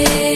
yeah.